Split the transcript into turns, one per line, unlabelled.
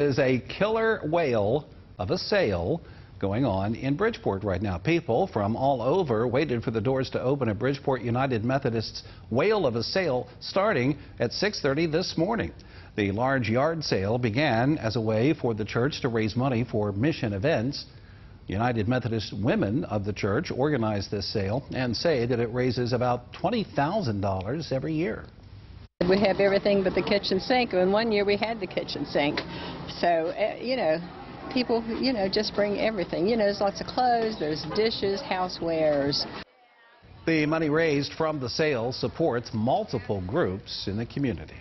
is a killer whale of a sale going on in Bridgeport right now. People from all over waited for the doors to open at Bridgeport United Methodist's Whale of a Sale starting at 6.30 this morning. The large yard sale began as a way for the church to raise money for mission events. United Methodist women of the church organized this sale and say that it raises about $20,000 every year.
We have everything but the kitchen sink, and one year we had the kitchen sink. So, uh, you know, people, you know, just bring everything. You know, there's lots of clothes, there's dishes, housewares.
The money raised from the sale supports multiple groups in the community.